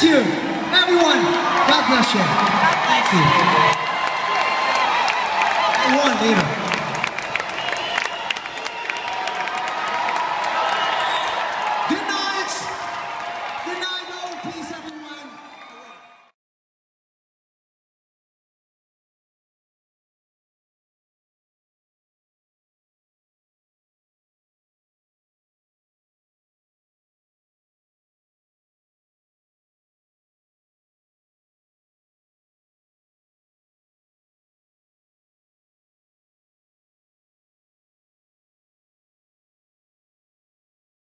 bless you. Everyone, God bless you. Thank you. One, leader.